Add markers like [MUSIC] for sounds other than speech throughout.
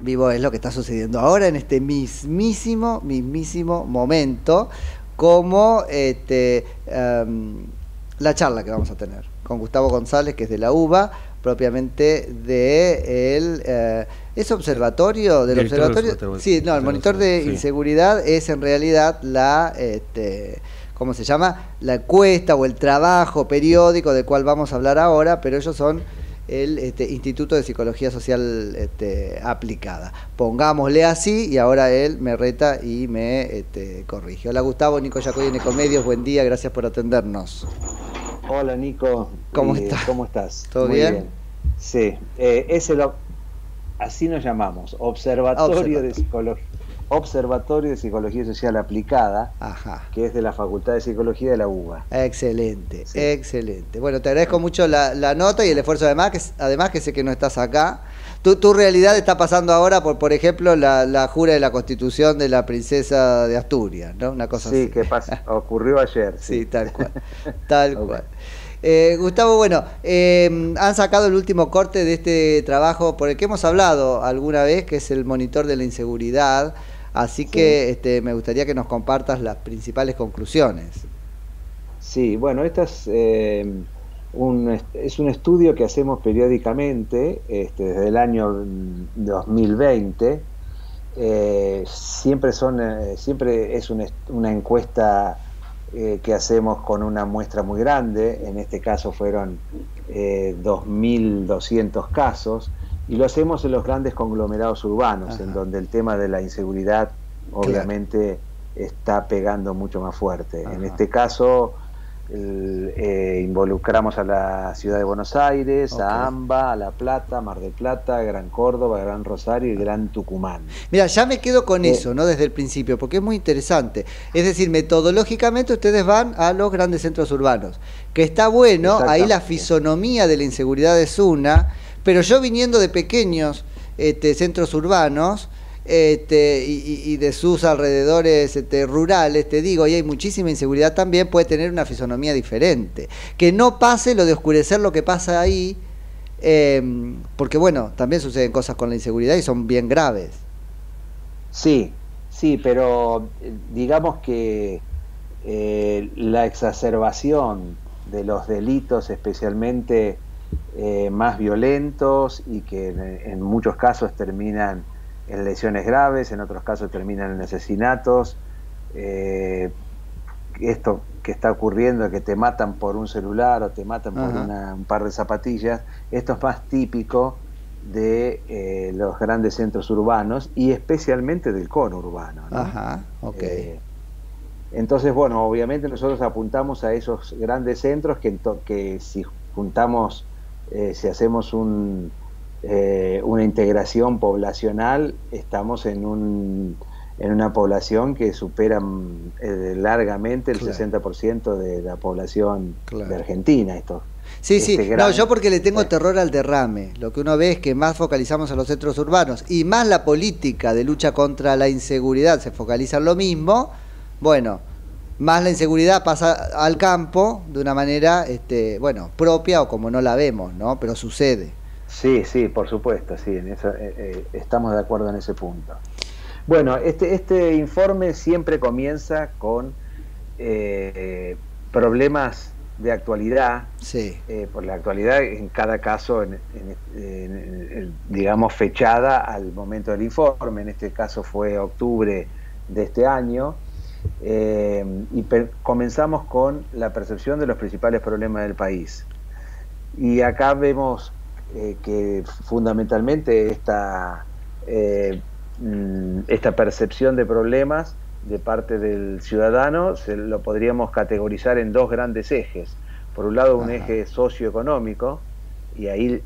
vivo es lo que está sucediendo ahora en este mismísimo, mismísimo momento, como este, em, la charla que vamos a tener con Gustavo González, que es de la UBA, propiamente de el eh, es observatorio del observatorio sí no el monitor de inseguridad es en realidad la este, cómo se llama la encuesta o el trabajo periódico del cual vamos a hablar ahora pero ellos son el este, Instituto de Psicología Social este, Aplicada. Pongámosle así y ahora él me reta y me este, corrige. Hola Gustavo, Nico Yacoy en Ecomedios, buen día, gracias por atendernos. Hola Nico, ¿cómo, eh, estás? ¿cómo estás? ¿Todo bien? Sí, eh, ese lo, así nos llamamos, Observatorio de Psicología Observatorio de Psicología Social Aplicada, que es de la Facultad de Psicología de la UBA. Excelente, excelente. Bueno, te agradezco mucho la, nota y el esfuerzo además, que, además que sé que no estás acá. Tu, tu realidad está pasando ahora por, por ejemplo, la, jura de la constitución de la princesa de Asturias, ¿no? Una cosa sí, que [LAUGHS] ocurrió ayer. Sí, tal cual, tal [LAUGHS] cual. Eh, Gustavo, bueno, eh, han sacado el último corte de este trabajo por el que hemos hablado alguna vez, que es el monitor de la inseguridad. Así que este, me gustaría que nos compartas las principales conclusiones. Sí, bueno, esta es, eh, un, es un estudio que hacemos periódicamente este, desde el año 2020. Eh, siempre, son, eh, siempre es una, una encuesta que hacemos con una muestra muy grande, en este caso fueron 2.200 casos, y lo hacemos en los grandes conglomerados urbanos, en donde el tema de la inseguridad obviamente está pegando mucho más fuerte. En este caso eh, involucramos a la ciudad de Buenos Aires, a AMBA, a La Plata, Mar del Plata, Gran Córdoba, Gran Rosario y Gran Tucumán. Mira, ya me quedo con eh, eso, ¿no? Desde el principio, porque es muy interesante. Es decir, metodológicamente ustedes van a los grandes centros urbanos, que está bueno, ahí la fisonomía de la inseguridad es una pero yo viniendo de pequeños este, centros urbanos este, y, de sus alrededores este, rurales, te digo, y hay muchísima inseguridad también, puede tener una fisonomía diferente. Que no pase lo de oscurecer lo que pasa ahí, em, porque bueno, también suceden cosas con la inseguridad y son bien graves. Sí, sí, pero digamos que eh, la exacerbación de los delitos, especialmente eh, más violentos y que en, muchos casos terminan en lesiones graves, en otros casos terminan en asesinatos. Eh, esto que está ocurriendo, que te matan por un celular o te matan por un par de zapatillas, esto es más típico de eh, los grandes centros urbanos y especialmente del conurbano. Ajá, entonces, bueno, obviamente nosotros apuntamos a esos grandes centros que, que si juntamos eh, si hacemos un, eh, una integración poblacional, estamos en, un, en una población que supera mm, eh, largamente el 60% de la población de Argentina. Esto, Sí, sí, este no, yo porque le tengo terror al derrame. Lo que uno ve es que más focalizamos a los centros urbanos y más la política de lucha contra la inseguridad se focaliza en lo mismo. Bueno, más la inseguridad pasa al campo de una manera, este, bueno, propia o como no la vemos, ¿no? Pero sucede. Sí, sí, por supuesto, sí, en eso, eh, eh, estamos de acuerdo en ese punto. Bueno, este, este informe siempre comienza con eh, problemas de actualidad, sí. por la actualidad en cada caso, digamos, fechada al momento del informe, en este caso fue octubre de este año, eh, y comenzamos con la percepción de los principales problemas del país. Y acá vemos eh, que fundamentalmente esta, eh, mm, esta percepción de problemas de parte del ciudadano se lo podríamos categorizar en dos grandes ejes. Por un lado, un eje socioeconómico, y ahí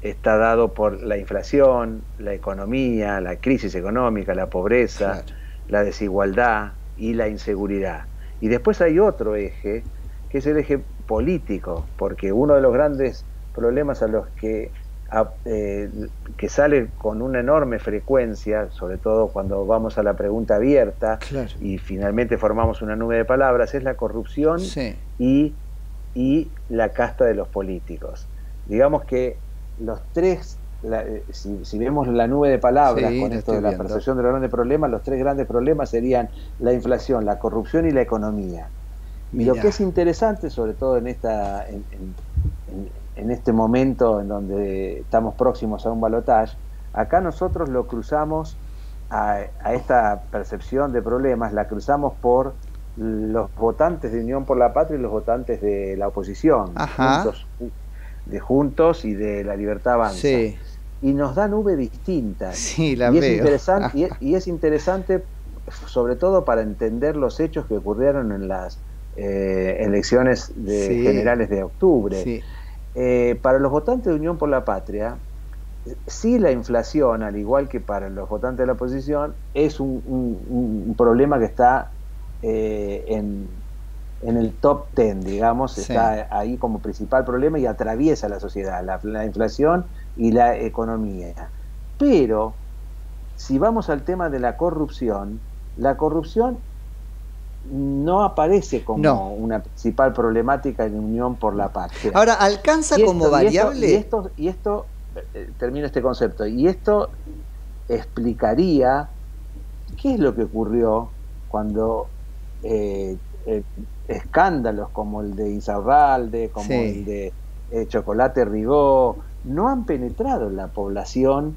está dado por la inflación, la economía, la crisis económica, la pobreza, la desigualdad, y la inseguridad. Y después hay otro eje, que es el eje político, porque uno de los grandes problemas a los que, eh, que sale con una enorme frecuencia, sobre todo cuando vamos a la pregunta abierta y finalmente formamos una nube de palabras, es la corrupción y, y la casta de los políticos. Digamos que los tres eh, si, vemos la nube de palabras con esto de la percepción de los grandes problemas, los tres grandes problemas serían la inflación, la corrupción y la economía. Y lo que es interesante, sobre todo en, esta, en, este momento en donde estamos próximos a un balotaje, acá nosotros lo cruzamos a, esta percepción de problemas, la cruzamos por los votantes de Unión por la Patria y los votantes de la oposición, Juntos, de Juntos y de la Libertad Avanza. Y nos da nube. Sí, la y, Es interesante, [LAUGHS] y, es, interesante sobre todo para entender los hechos que ocurrieron en las eh, elecciones generales de octubre. Eh, para los votantes de Unión por la Patria, sí la inflación, al igual que para los votantes de la oposición, es un problema que está eh, en, el top ten, digamos, está ahí como principal problema y atraviesa la sociedad, la, inflación y la economía. Pero, si vamos al tema de la corrupción, la corrupción no aparece como una principal problemática en Unión por la Patria. Ahora, ¿alcanza como variable? Y esto, y esto, eh, termino este concepto, y esto explicaría qué es lo que ocurrió cuando eh, eh, escándalos como el de Insaurralde, como el de eh, Chocolate Rigó, no han penetrado en la población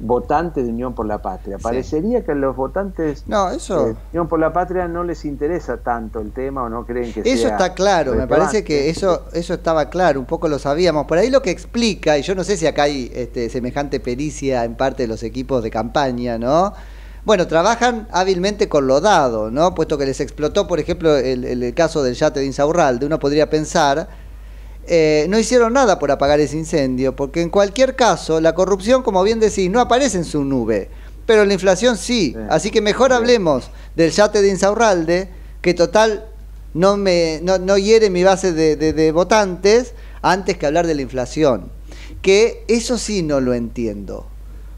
votante de Unión por la Patria. Parecería que a los votantes no, eso... de Unión por la Patria no les interesa tanto el tema o no creen que eso está claro, me parece que eso, eso estaba claro, un poco lo sabíamos. Por ahí lo que explica, y yo no sé si acá hay este, semejante pericia en parte de los equipos de campaña, ¿no? Bueno, trabajan hábilmente con lo dado, ¿no? Puesto que les explotó, por ejemplo, el, caso del yate de Insaurralde, uno podría pensar, eh, no hicieron nada por apagar ese incendio, porque en cualquier caso, la corrupción, como bien decís, no aparece en su nube, pero la inflación sí. Así que mejor hablemos del yate de Insaurralde, que total no, me, no, hiere mi base de, de votantes, antes que hablar de la inflación. Que eso sí no lo entiendo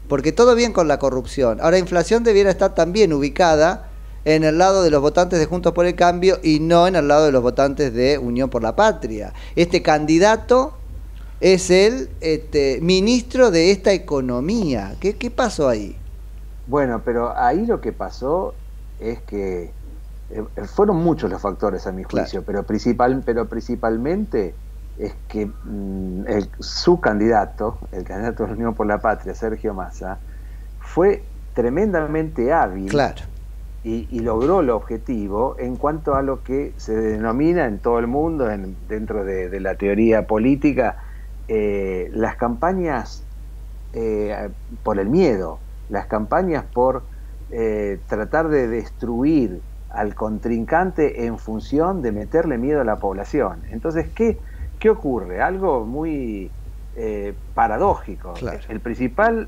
porque todo bien con la corrupción. Ahora, inflación debiera estar también ubicada en el lado de los votantes de Juntos por el Cambio y no en el lado de los votantes de Unión por la Patria. Este candidato es el este, ministro de esta economía. ¿Qué, pasó ahí? Bueno, pero ahí lo que pasó es que eh, fueron muchos los factores a mi juicio, pero, principal, pero principalmente es que mm, su candidato, el candidato de la Unión por la Patria, Sergio Massa, fue tremendamente hábil y, logró el objetivo en cuanto a lo que se denomina en todo el mundo, dentro de, la teoría política, eh, las campañas eh, por el miedo, las campañas por eh, tratar de destruir al contrincante en función de meterle miedo a la población. Entonces, ¿qué? ¿Qué ocurre? Algo muy eh, paradójico. El principal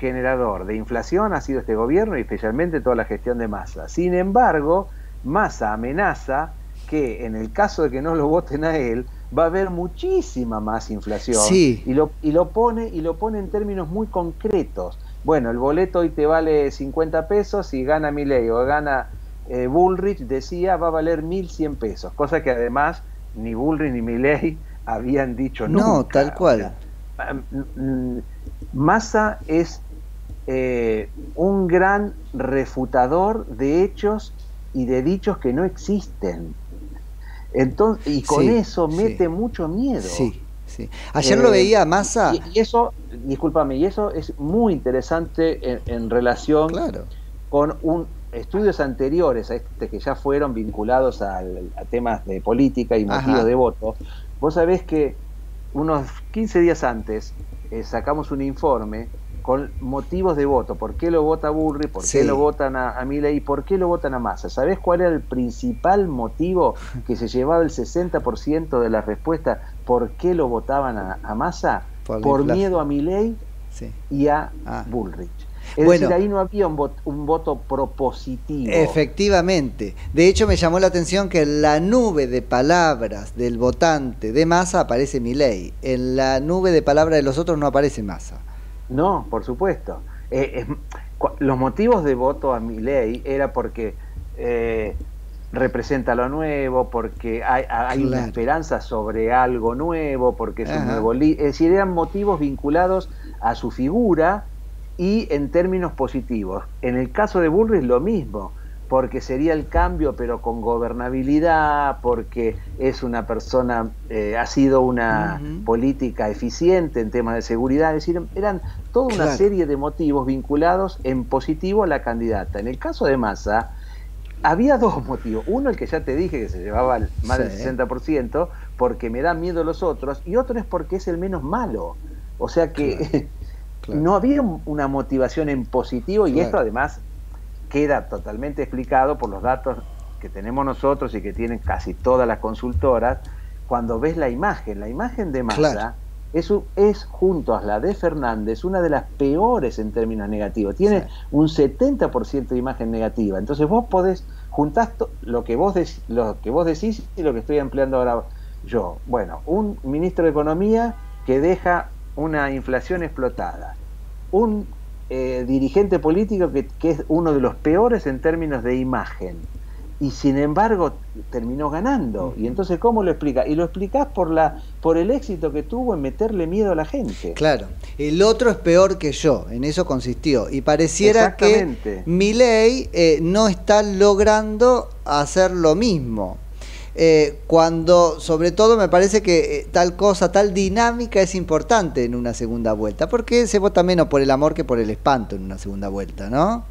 generador de inflación ha sido este gobierno y especialmente toda la gestión de masa. Sin embargo, Massa amenaza que en el caso de que no lo voten a él, va a haber muchísima más inflación. Y, lo, y, lo pone, y lo pone en términos muy concretos. Bueno, el boleto hoy te vale 50 pesos y gana Milei o gana eh, Bullrich, decía, va a valer 1.100 pesos. Cosa que además ni Bullrich ni Milley habían dicho nunca. No, tal cual. Massa es eh, un gran refutador de hechos y de dichos que no existen. Entonces, y con eso mete mucho miedo. Sí, sí. Ayer lo eh, veía Massa. Y, eso, discúlpame, y eso es muy interesante en, relación con un estudios anteriores a este que ya fueron vinculados a temas de política y motivos de voto, vos sabés que unos 15 días antes eh, sacamos un informe con motivos de voto, por qué lo vota Burri, por qué lo votan a, a y por qué lo votan a Massa. ¿Sabés cuál era el principal motivo que se llevaba el 60% de las respuestas por qué lo votaban a, Massa? Por, miedo a Milei y a ah. Bullrich. Es bueno, decir, ahí no había un voto, propositivo. Efectivamente. De hecho, me llamó la atención que en la nube de palabras del votante de masa aparece mi ley. En la nube de palabras de los otros no aparece masa. No, por supuesto. Eh, los motivos de voto a mi ley era porque eh, representa lo nuevo, porque hay, una esperanza sobre algo nuevo, porque es un nuevo... Es decir, eran motivos vinculados a su figura y en términos positivos. En el caso de Bullrich lo mismo, porque sería el cambio pero con gobernabilidad, porque es una persona, eh, ha sido una política eficiente en temas de seguridad, es decir, eran toda una serie de motivos vinculados en positivo a la candidata. En el caso de Massa, había dos motivos. Uno, el que ya te dije que se llevaba más del 60%, porque me dan miedo los otros, y otro es porque es el menos malo. O sea que [LAUGHS] no había una motivación en positivo, y esto además queda totalmente explicado por los datos que tenemos nosotros y que tienen casi todas las consultoras, cuando ves la imagen, la imagen de Massa es, es junto a la de Fernández una de las peores en términos negativos, tiene un 70% de imagen negativa, entonces vos podés juntar lo que vos, lo que vos decís y lo que estoy empleando ahora yo. Bueno, un ministro de Economía que deja una inflación explotada, un eh, dirigente político que, es uno de los peores en términos de imagen. Y sin embargo terminó ganando. Y entonces, ¿cómo lo explica? Y lo explicás por, la, por el éxito que tuvo en meterle miedo a la gente. Claro, el otro es peor que yo, en eso consistió. Y pareciera que mi ley eh, no está logrando hacer lo mismo. Eh, cuando sobre todo me parece que eh, tal cosa, tal dinámica es importante en una segunda vuelta, porque se vota menos por el amor que por el espanto en una segunda vuelta, ¿no?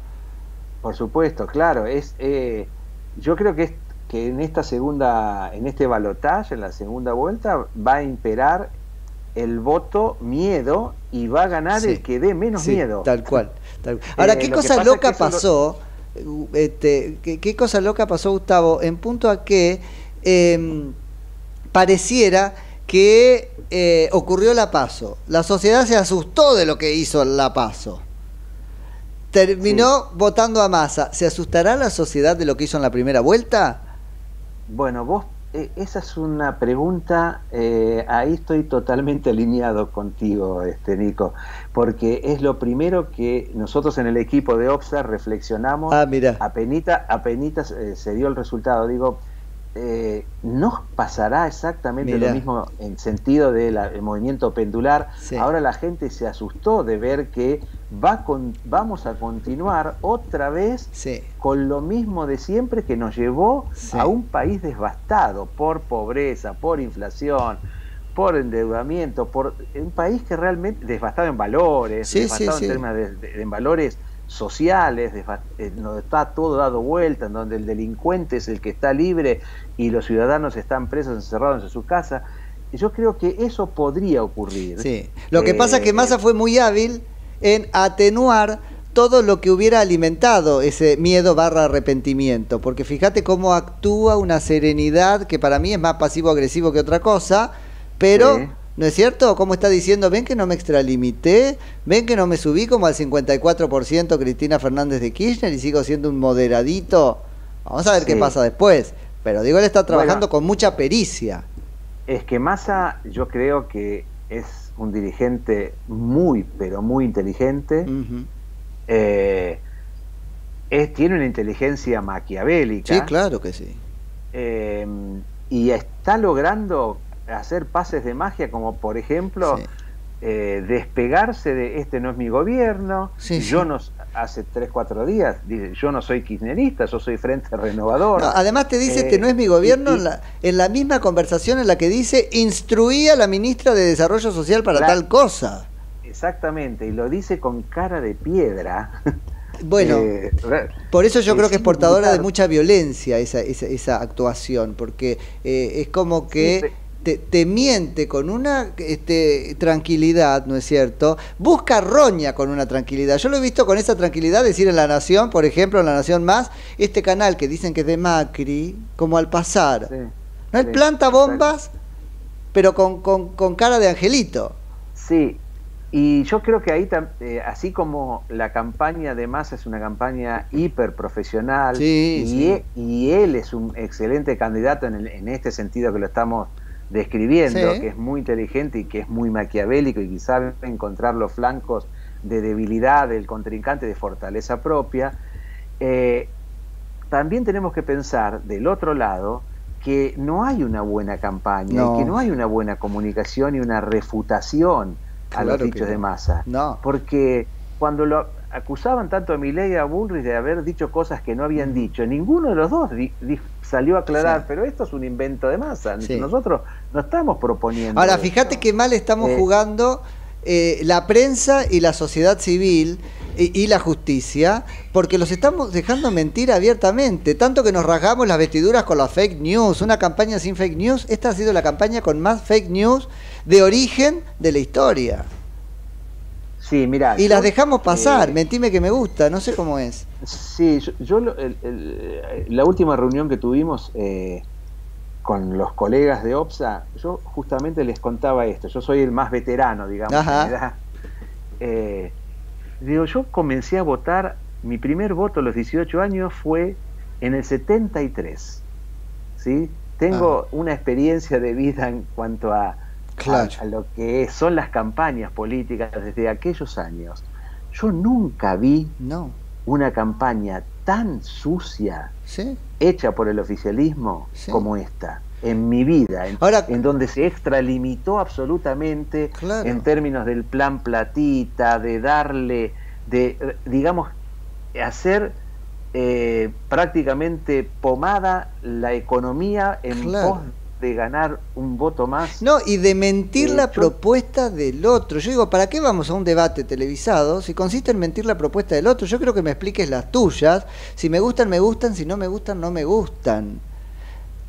Por supuesto, claro, es eh, yo creo que, es, que en esta segunda, en este balotaje, en la segunda vuelta, va a imperar el voto miedo y va a ganar el que dé menos miedo. Tal cual. Ahora, [LAUGHS] ¿qué cosa loca pasó? Este, ¿qué, ¿Qué cosa loca pasó, Gustavo? En punto a que Em, pareciera que eh, ocurrió la paso. La sociedad se asustó de lo que hizo la paso. Terminó votando a masa. ¿Se asustará la sociedad de lo que hizo en la primera vuelta? Bueno, vos, eh, esa es una pregunta, eh, ahí estoy totalmente alineado contigo, este Nico, porque es lo primero que nosotros en el equipo de OPSA reflexionamos. Ah, mira. Apenitas, se dio el resultado. Digo, eh, no pasará exactamente lo mismo en sentido del movimiento pendular. Ahora la gente se asustó de ver que va con, vamos a continuar otra vez con lo mismo de siempre que nos llevó a un país devastado por pobreza, por inflación, por endeudamiento, por un país que realmente devastado en valores, devastado en términos de, en valores sociales, eh, donde está todo dado vuelta, en donde el delincuente es el que está libre y los ciudadanos están presos, encerrados en su casa. Yo creo que eso podría ocurrir. Sí. Lo que pasa es que Massa fue muy hábil en atenuar todo lo que hubiera alimentado ese miedo barra arrepentimiento, porque fíjate cómo actúa una serenidad que para mí es más pasivo-agresivo que otra cosa, pero ¿No es cierto? ¿Cómo está diciendo? ¿Ven que no me extralimité? ¿Ven que no me subí como al 54% Cristina Fernández de Kirchner y sigo siendo un moderadito? Vamos a ver qué pasa después. Pero digo, él está trabajando con mucha pericia. Es que Massa yo creo que es un dirigente muy, pero muy inteligente. Eh, tiene una inteligencia maquiavélica. Sí, claro que sí. Eh, y está logrando hacer pases de magia, como por ejemplo eh, despegarse de este no es mi gobierno. yo no, hace 3, 4 días, dice, yo no soy kirchnerista, yo soy Frente Renovador. además te dice, este no es mi gobierno, en, la, en, la, misma conversación en la que dice, instruía a la ministra de Desarrollo Social para tal cosa. Exactamente, y lo dice con cara de piedra. [LAUGHS] Bueno, eh, por eso yo creo que es portadora de mucha violencia esa, esa, esa actuación, porque eh, es como que te, miente con una este, tranquilidad, ¿no es cierto? Busca roña con una tranquilidad. Yo lo he visto con esa tranquilidad decir en La Nación, por ejemplo, en La Nación Más, este canal que dicen que es de Macri, como al pasar. ¿No? hay planta bombas, pero con, con, cara de angelito. Sí, y yo creo que ahí, eh, así como la campaña de Massa es una campaña hiper profesional y, e, y, él es un excelente candidato en, en, este sentido que lo estamos describiendo, que es muy inteligente y que es muy maquiavélico y que sabe encontrar los flancos de debilidad del contrincante, de fortaleza propia, eh, también tenemos que pensar del otro lado que no hay una buena campaña, y que no hay una buena comunicación y una refutación a los dichos de masa. No. Porque cuando lo acusaban tanto a Milei y a Bullrich de haber dicho cosas que no habían dicho, ninguno de los dos salió a aclarar, pero esto es un invento de masa. Nosotros no estamos proponiendo. Ahora, fíjate qué mal estamos eh, jugando eh, la prensa y la sociedad civil y, la justicia, porque los estamos dejando mentir abiertamente, tanto que nos rasgamos las vestiduras con las fake news, una campaña sin fake news, esta ha sido la campaña con más fake news de origen de la historia. Sí, mira. Y las dejamos pasar, eh, mentime que me gusta, no sé cómo es. Sí, yo, la última reunión que tuvimos eh, con los colegas de OPSA, yo justamente les contaba esto, yo soy el más veterano, digamos, Ajá. Eh, Digo, yo comencé a votar, mi primer voto a los 18 años fue en el 73. ¿sí? Tengo ah. una experiencia de vida en cuanto a, a, lo que son las campañas políticas desde aquellos años. Yo nunca vi no. una campaña tan sucia hecha por el oficialismo como esta en mi vida, en, en donde se extralimitó absolutamente en términos del plan platita, de darle, de, digamos, hacer eh, prácticamente pomada la economía en pos de ganar un voto más. No, y de mentir la propuesta del otro. Yo digo, ¿para qué vamos a un debate televisado si consiste en mentir la propuesta del otro? Yo creo que me expliques las tuyas. Si me gustan, me gustan. Si no me gustan, no me gustan.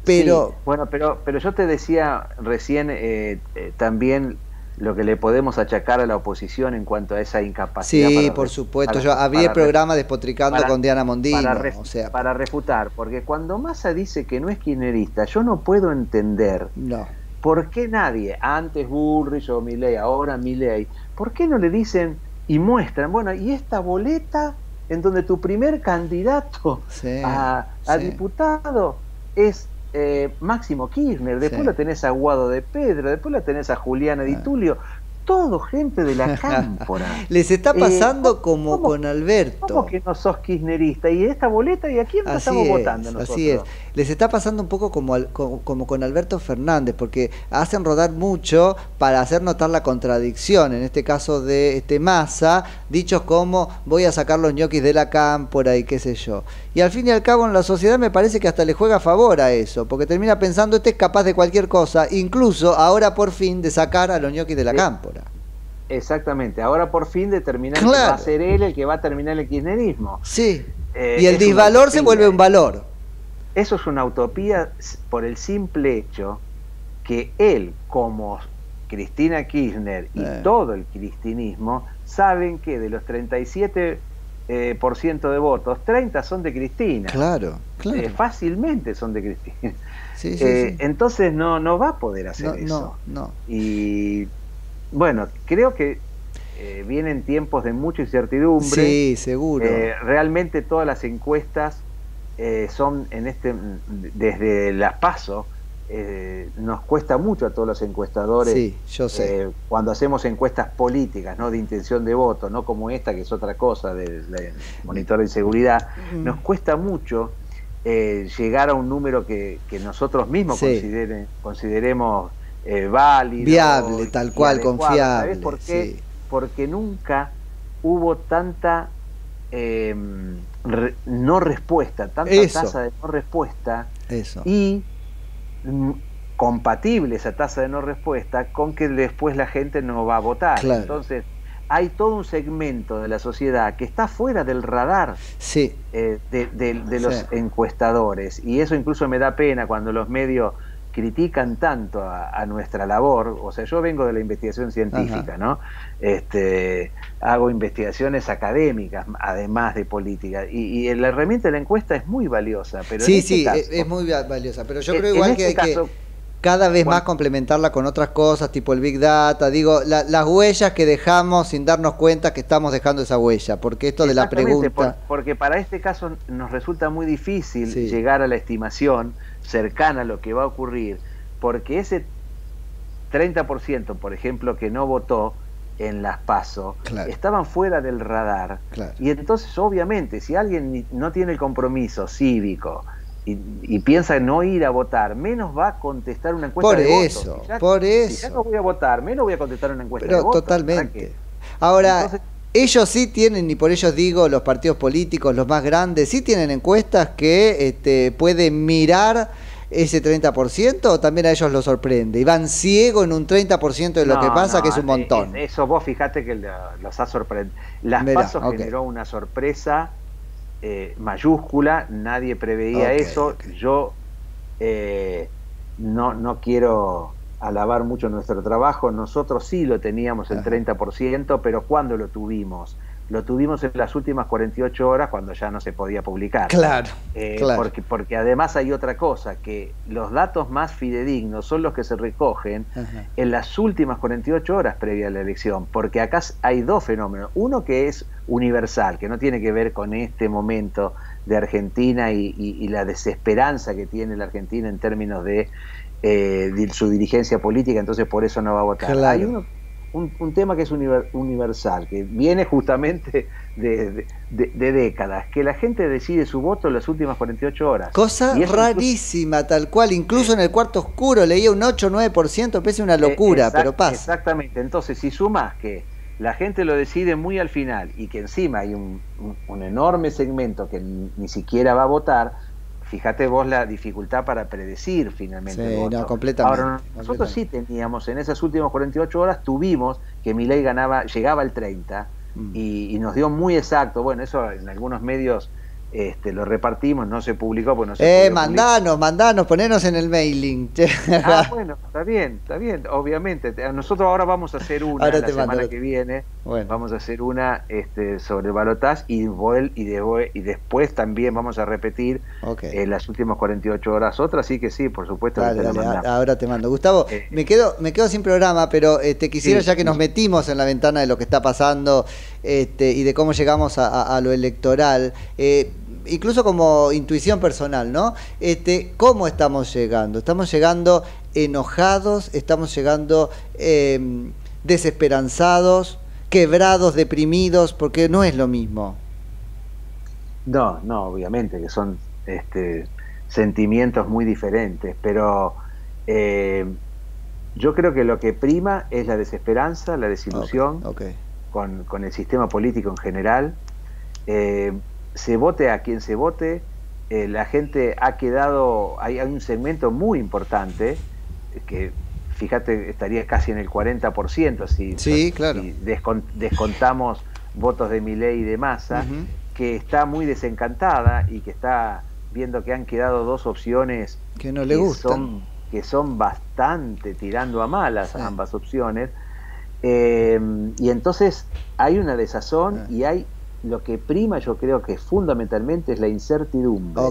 Pero... bueno, pero, pero yo te decía recién eh, eh, también lo que le podemos achacar a la oposición en cuanto a esa incapacidad. Sí, por supuesto. yo había el programa despotricando con Diana Mondino. Para, o sea, para refutar, porque cuando Massa dice que no es kirchnerista, yo no puedo entender no. por qué nadie, antes Bullrich o Milley, ahora Milley, ¿por qué no le dicen y muestran, bueno, y esta boleta en donde tu primer candidato a, diputado es eh, Máximo Kirchner, después lo tenés a Guado de Pedro, después lo tenés a Juliana Di Tulio, todo gente de la [LAUGHS] cámpora. Les está eh, pasando como con Alberto. ¿Cómo que no sos kirchnerista? ¿Y esta boleta? ¿Y a quién estamos votando nosotros? Así es. Les está pasando un poco como, como, con Alberto Fernández, porque hacen rodar mucho para hacer notar la contradicción, en este caso de este Massa, dichos como voy a sacar los ñoquis de la cámpora y qué sé yo. Y al fin y al cabo en la sociedad me parece que hasta le juega a favor a eso, porque termina pensando este es capaz de cualquier cosa, incluso ahora por fin de sacar a los ñoquis de la cámpora. Exactamente, ahora por fin determinar que va a ser él el que va a terminar el kirchnerismo. Sí, eh, y el disvalor se vuelve un valor. Eso es una utopía por el simple hecho que él, como Cristina Kirchner y eh. todo el cristinismo, saben que de los 37 eh, por ciento de votos, 30 son de Cristina. Claro, claro. fácilmente son de Cristina. Sí, sí, Entonces no, no va a poder hacer eso. No, no. Y bueno, creo que eh, vienen tiempos de mucha incertidumbre. Sí, seguro. Eh, realmente todas las encuestas eh, son en este, desde las PASO, nos cuesta mucho a todos los encuestadores. Sí, yo sé. cuando hacemos encuestas políticas, no de intención de voto, no como esta que es otra cosa del monitor de seguridad, mm. nos cuesta mucho llegar a un número que, nosotros mismos consideremos eh, válido. Viable, tal cual, confiable. por qué? Porque nunca hubo tanta em, no respuesta, tanta tasa de no respuesta. Eso. Y mm, compatible esa tasa de no respuesta con que después la gente no va a votar. Entonces, hay todo un segmento de la sociedad que está fuera del radar sí. Eh, de, los encuestadores. Y eso incluso me da pena cuando los medios critican tanto a, nuestra labor, o sea, yo vengo de la investigación científica, ¿no? Este, hago investigaciones académicas, además de política, y, la herramienta de la encuesta es muy valiosa. Pero sí, este sí, es muy valiosa, pero yo creo igual que este hay que cada vez más complementarla con otras cosas, tipo el Big Data, digo, las huellas que dejamos sin darnos cuenta que estamos dejando esa huella, porque esto de la pregunta... porque para este caso nos resulta muy difícil llegar a la estimación cercana a lo que va a ocurrir, porque ese 30%, por ejemplo, que no votó, en las PASO estaban fuera del radar. Y entonces, obviamente, si alguien no tiene el compromiso cívico y, piensa no ir a votar, menos va a contestar una encuesta por de eso, Por eso, Si ya no voy a votar, menos voy a contestar una encuesta Pero de votos. Totalmente. Ahora, ellos sí tienen, y por ellos digo, los partidos políticos, los más grandes, sí tienen encuestas que este, pueden mirar ese 30% o también a ellos los sorprende? ¿Y van ciego en un 30% de lo que pasa, que es un eh, montón? Eso vos fíjate que los ha sorprendido. Las pasos generó una sorpresa eh, mayúscula, nadie preveía eso. Yo eh, no, no quiero alabar mucho nuestro trabajo, nosotros sí lo teníamos el 30%, pero ¿cuándo lo tuvimos? Lo tuvimos en las últimas 48 horas cuando ya no se podía publicar. Claro, eh, Porque, porque además hay otra cosa, que los datos más fidedignos son los que se recogen en las últimas 48 horas previa a la elección, porque acá hay dos fenómenos. Uno que es universal, que no tiene que ver con este momento de Argentina y, la desesperanza que tiene la Argentina en términos de, eh, su dirigencia política, entonces por eso no va a votar. Hay uno un, tema que es universal, que viene justamente de, décadas, que la gente decide su voto en las últimas 48 horas. Cosa rarísima, tal cual, incluso en el cuarto oscuro leía un 8 o 9%, pese una locura, pero pasa. Exactamente, entonces si sumas que la gente lo decide muy al final y que encima hay un, un enorme segmento que ni siquiera va a votar, fíjate vos la dificultad para predecir finalmente. Sí, no, completamente. Ahora, nosotros sí teníamos, en esas últimas 48 horas, tuvimos que mi ley ganaba, llegaba al 30 mm. y, y, nos dio muy exacto. Bueno, eso en algunos medios este, lo repartimos, no se publicó, pues no se Eh, mandanos, mandanos, ponenos en el mailing. ah, bueno, está bien, está bien, obviamente. Nosotros ahora vamos a hacer una la semana que viene, vamos a hacer una este, sobre el balotaje y, y, y después también vamos a repetir en las últimas 48 horas otra, así que sí, por supuesto. ahora te mando. Gustavo, eh, me quedo me quedo sin programa, pero te este, quisiera, ya que nos metimos en la ventana de lo que está pasando este, y de cómo llegamos a, a lo electoral, eh, incluso como intuición personal, ¿no? Este, ¿Cómo estamos llegando? Estamos llegando enojados, estamos llegando em, desesperanzados, quebrados, deprimidos, porque no es lo mismo. No, no, obviamente que son este, sentimientos muy diferentes, pero eh, yo creo que lo que prima es la desesperanza, la desilusión Con, el sistema político en general. Eh, se vote a quien se vote, eh, la gente ha quedado, hay, un segmento muy importante que fíjate estaría casi en el 40% si, sí, claro. descontamos votos de ley y de masa, que está muy desencantada y que está viendo que han quedado dos opciones que no le gustan. Son, que son bastante tirando a malas ambas opciones. Eh, y entonces hay una desazón y hay lo que prima yo creo que fundamentalmente es la incertidumbre.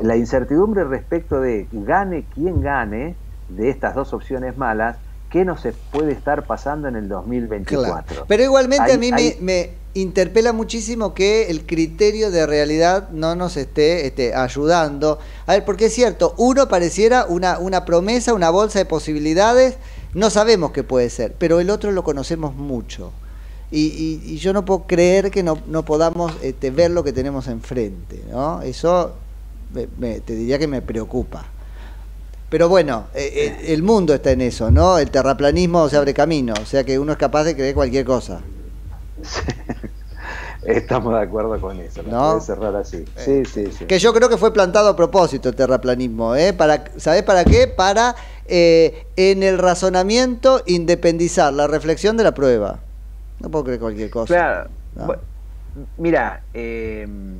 La incertidumbre respecto de gane quien gane de estas dos opciones malas, qué no se puede estar pasando en el 2024. Pero igualmente a mí me, interpela muchísimo que el criterio de realidad no nos esté, esté, ayudando. A ver, porque es cierto, uno pareciera una, una promesa, una bolsa de posibilidades, no sabemos qué puede ser, pero el otro lo conocemos mucho. Y, yo no puedo creer que no, podamos este, ver lo que tenemos enfrente, ¿no? Eso te diría que me preocupa. Pero bueno, eh, eh, el mundo está en eso, ¿no? El terraplanismo se abre camino, o sea que uno es capaz de creer cualquier cosa. Estamos de acuerdo con eso, ¿no? Puede cerrar así. Sí, sí, sí. Que yo creo que fue plantado a propósito el terraplanismo, ¿eh? Para, ¿Sabés para qué? Para eh, en el razonamiento independizar la reflexión de la prueba. No puedo creer cualquier cosa. Claro. mira, em,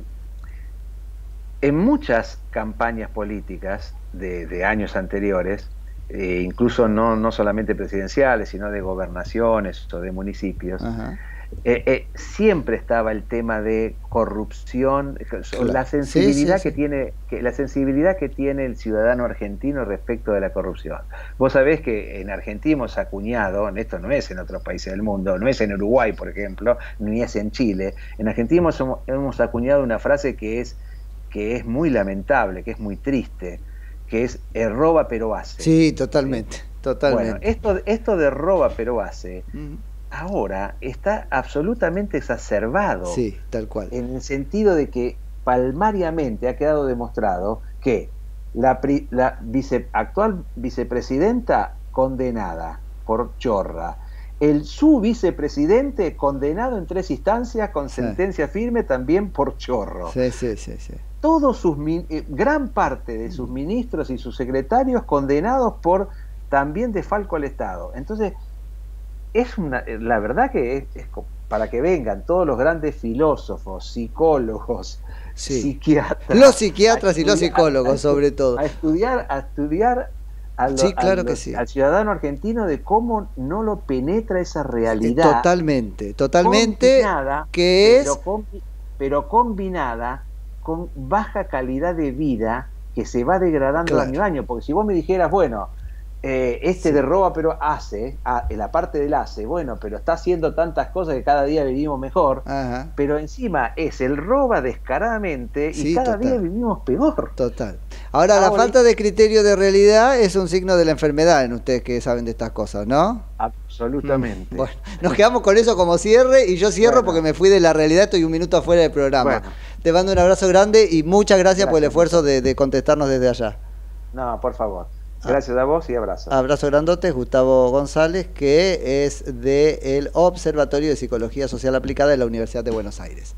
en muchas campañas políticas de, años anteriores, eh, incluso no, no solamente presidenciales, sino de gobernaciones o de municipios, eh, eh, siempre estaba el tema de corrupción, la sensibilidad que tiene, que, la sensibilidad que tiene el ciudadano argentino respecto de la corrupción. Vos sabés que en Argentina hemos acuñado, esto no es en otros países del mundo, no es en Uruguay, por ejemplo, ni es en Chile, en Argentina hemos, acuñado una frase que es, que es muy lamentable, que es muy triste, que es roba pero hace. Sí, totalmente, totalmente. Bueno, esto, esto de roba pero hace ahora está absolutamente exacerbado. Sí, tal cual. En el sentido de que palmariamente ha quedado demostrado que la, la vice, actual vicepresidenta condenada por chorra, el su vicepresidente condenado en tres instancias con sentencia firme también por chorro. Sí, sí, sí, sí. Todos sus eh, gran parte de sus ministros y sus secretarios condenados por también desfalco al Estado. Entonces, es una, la verdad que es, para que vengan todos los grandes filósofos, psicólogos, psiquiatras. Los psiquiatras y los psicólogos, sobre todo. A estudiar, a estudiar al, ciudadano argentino de cómo no lo penetra esa realidad. Totalmente, totalmente. que es... Pero, combinada con baja calidad de vida que se va degradando año a año. Porque si vos me dijeras, bueno, eh, este de roba pero hace, ah, en la parte del hace, bueno, pero está haciendo tantas cosas que cada día vivimos mejor, pero encima es el roba descaradamente y cada día vivimos peor. Total. Ahora, la falta de criterio de realidad es un signo de la enfermedad en ustedes que saben de estas cosas, ¿no? Absolutamente. Bueno, nos quedamos con eso como cierre y yo cierro porque me fui de la realidad, estoy un minuto afuera del programa. Te mando un abrazo grande y muchas gracias, por el esfuerzo de, de contestarnos desde allá. No, por favor. Gracias a vos y abrazo. Abrazo grandote, Gustavo González, que es del Observatorio de Psicología Social Aplicada de la Universidad de Buenos Aires.